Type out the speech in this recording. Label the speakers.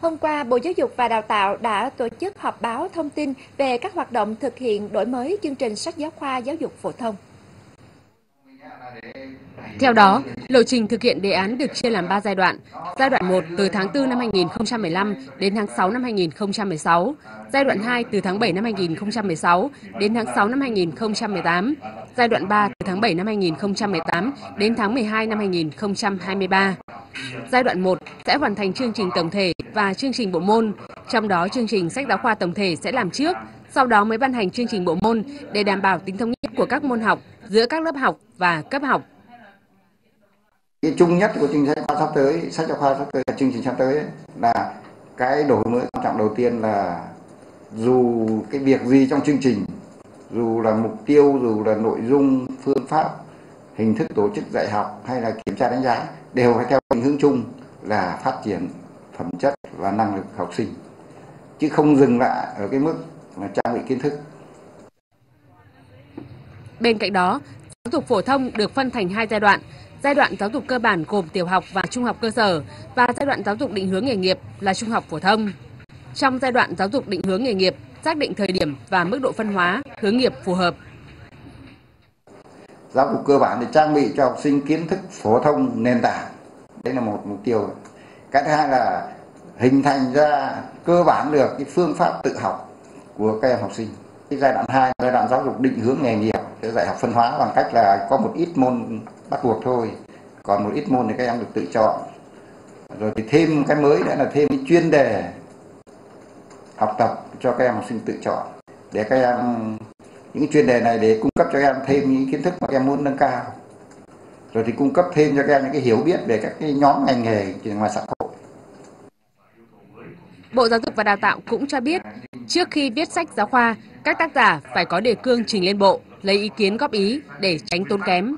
Speaker 1: Hôm qua, Bộ Giáo dục và Đào tạo đã tổ chức họp báo thông tin về các hoạt động thực hiện đổi mới chương trình sách giáo khoa giáo dục phổ thông.
Speaker 2: Theo đó, lộ trình thực hiện đề án được chia làm 3 giai đoạn. Giai đoạn 1 từ tháng 4 năm 2015 đến tháng 6 năm 2016. Giai đoạn 2 từ tháng 7 năm 2016 đến tháng 6 năm 2018. Giai đoạn 3 từ tháng 7 năm 2018 đến tháng 12 năm 2023. Giai đoạn 1 sẽ hoàn thành chương trình tổng thể và chương trình bộ môn, trong đó chương trình sách giáo khoa tổng thể sẽ làm trước, sau đó mới ban hành chương trình bộ môn để đảm bảo tính thống nhất của các môn học giữa các lớp học và cấp học.
Speaker 3: Cái chung nhất của chương trình sách sắp tới, sách giáo khoa sắp tới, chương trình sắp tới là cái đổi mới quan trọng đầu tiên là dù cái việc gì trong chương trình, dù là mục tiêu, dù là nội dung, phương pháp, hình thức tổ chức dạy học hay là kiểm tra đánh giá đều phải theo định hướng chung là phát triển phẩm chất và năng lực học sinh chứ không dừng lại ở cái mức là trang bị kiến thức.
Speaker 2: Bên cạnh đó, giáo dục phổ thông được phân thành hai giai đoạn. Giai đoạn giáo dục cơ bản gồm tiểu học và trung học cơ sở và giai đoạn giáo dục định hướng nghề nghiệp là trung học phổ thông. Trong giai đoạn giáo dục định hướng nghề nghiệp, xác định thời điểm và mức độ phân hóa, hướng nghiệp phù hợp.
Speaker 3: Giáo dục cơ bản để trang bị cho học sinh kiến thức phổ thông nền tảng. Đây là một mục tiêu. Cái thứ hai là hình thành ra cơ bản được cái phương pháp tự học của các em học sinh. Cái giai đoạn 2, giai đoạn giáo dục định hướng nghề nghiệp sẽ dạy học phân hóa bằng cách là có một ít môn bắt buộc thôi, còn một ít môn thì các em được tự chọn. Rồi thì thêm cái mới nữa là thêm cái chuyên đề học tập cho các em học sinh tự chọn để các em những chuyên đề này để cung cấp cho các em thêm những kiến thức mà các em muốn nâng cao rồi thì cung cấp thêm cho các em những cái hiểu biết về các cái nhóm ngành nghề ngoài xã hội
Speaker 2: Bộ Giáo dục và Đào tạo cũng cho biết, trước khi viết sách giáo khoa, các tác giả phải có đề cương trình lên bộ, lấy ý kiến góp ý để tránh tốn kém.